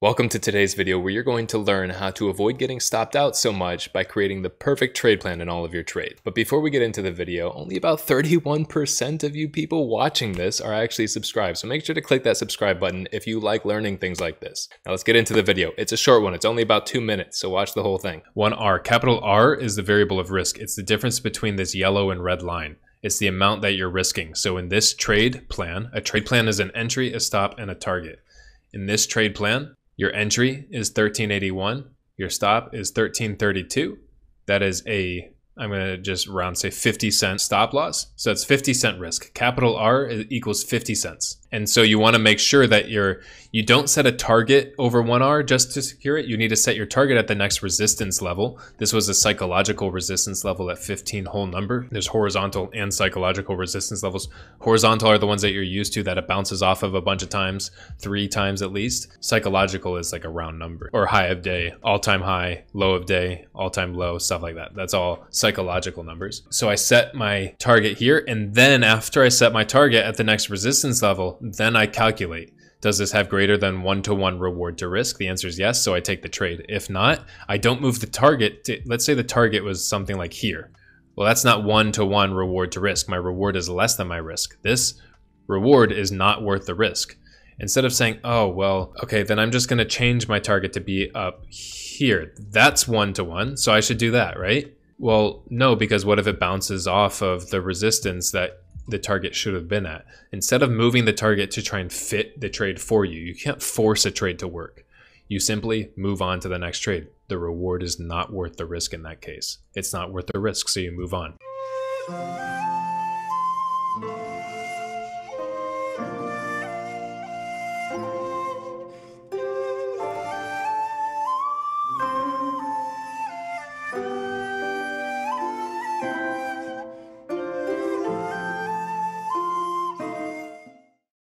Welcome to today's video where you're going to learn how to avoid getting stopped out so much by creating the perfect trade plan in all of your trades. But before we get into the video, only about 31% of you people watching this are actually subscribed. So make sure to click that subscribe button if you like learning things like this. Now let's get into the video. It's a short one. It's only about two minutes. So watch the whole thing. 1R. Capital R is the variable of risk. It's the difference between this yellow and red line. It's the amount that you're risking. So in this trade plan, a trade plan is an entry, a stop, and a target. In this trade plan, your entry is 1381. Your stop is 1332. That is a I'm going to just round say 50 cent stop loss. So it's 50 cent risk. Capital R equals 50 cents. And so you want to make sure that you're you don't set a target over 1R just to secure it. You need to set your target at the next resistance level. This was a psychological resistance level at 15 whole number. There's horizontal and psychological resistance levels. Horizontal are the ones that you're used to that it bounces off of a bunch of times, three times at least. Psychological is like a round number or high of day, all-time high, low of day, all-time low, stuff like that. That's all psychological numbers. So I set my target here and then after I set my target at the next resistance level, then I calculate. Does this have greater than one to one reward to risk? The answer is yes, so I take the trade. If not, I don't move the target. To, let's say the target was something like here. Well, that's not one to one reward to risk. My reward is less than my risk. This reward is not worth the risk. Instead of saying, oh, well, okay, then I'm just going to change my target to be up here. That's one to one, so I should do that, right? Well, no, because what if it bounces off of the resistance that the target should have been at. Instead of moving the target to try and fit the trade for you, you can't force a trade to work. You simply move on to the next trade. The reward is not worth the risk in that case. It's not worth the risk, so you move on.